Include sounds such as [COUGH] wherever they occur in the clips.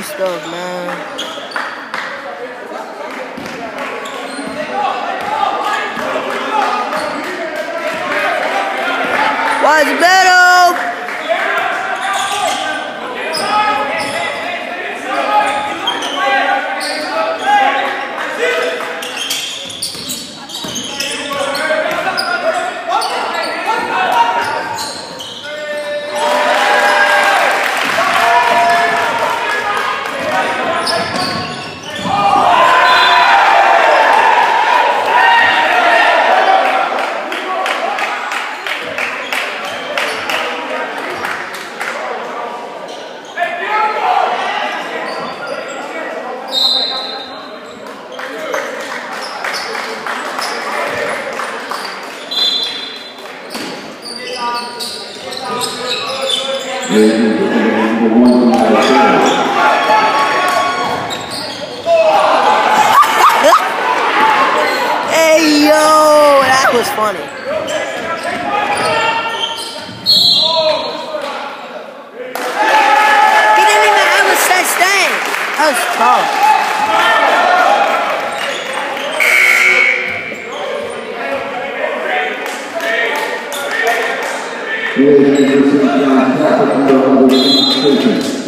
do stuff, man. What's better? [LAUGHS] Hey yo, that was funny. He didn't even have a set stand. That was tough. Ele que se encontra com o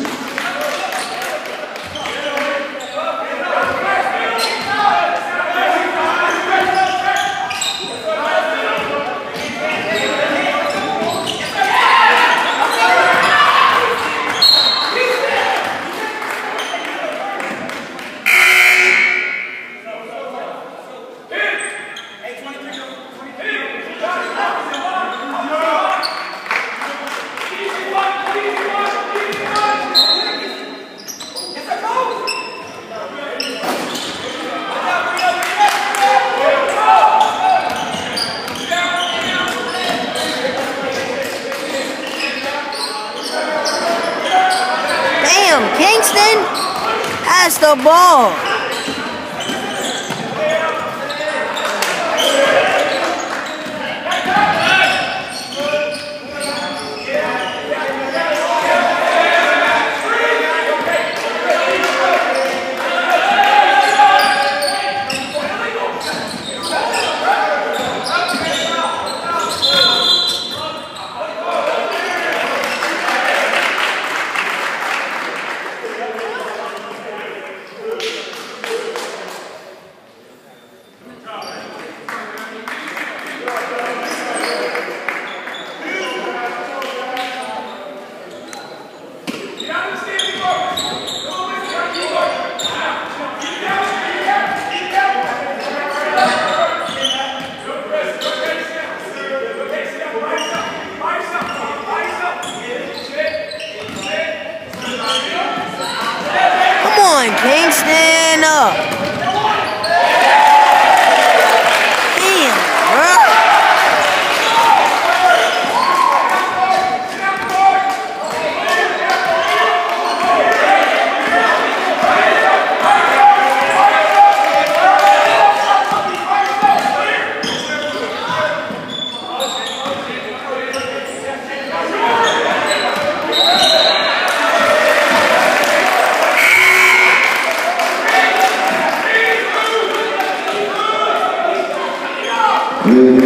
Kingston has the ball. Kingston. Uh. Damn, bro.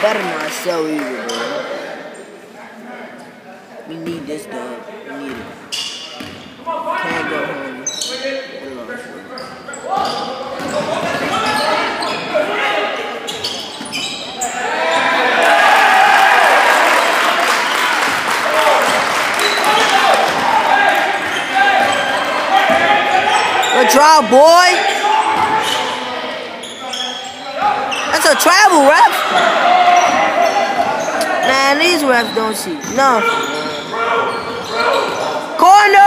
Better not sell either, bro. We need this dog. We need it. Can't go home. Good boy. That's a travel ref. Man, these refs don't see nothing. Corner!